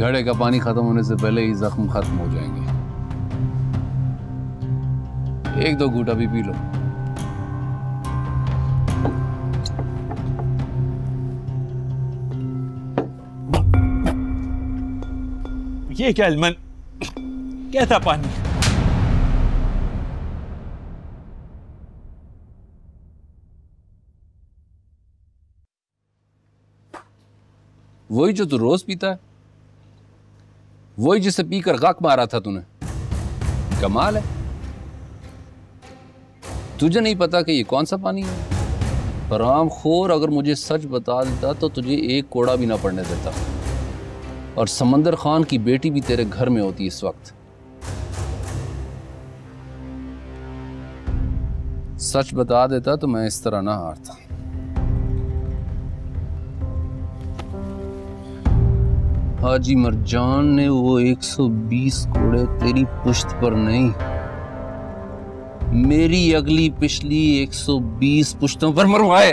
घड़े का पानी खत्म होने से पहले ही जख्म खत्म हो जाएँगे। एक दो घूटा भी पी लो। ये क्या अलमन कैसा पानी? वही जो तू रोज पीता है। वही जिसे पीकर गक मारा था तूने। कमाल है। तुझे नहीं पता कि ये कौन सा पानी है? हराम खोर अगर मुझे सच बता देता तो तुझे एक कोड़ा भी ना पड़ने देता। और समंदर खान की बेटी भी तेरे घर में होती इस वक्त। सच बता देता तो मैं इस तरह ना हारता। हाजी मरजान ने वो 120 कोड़े तेरी पुश्त पर नहीं। मेरी अगली पिछली 120 पुश्तों पर मरवाए।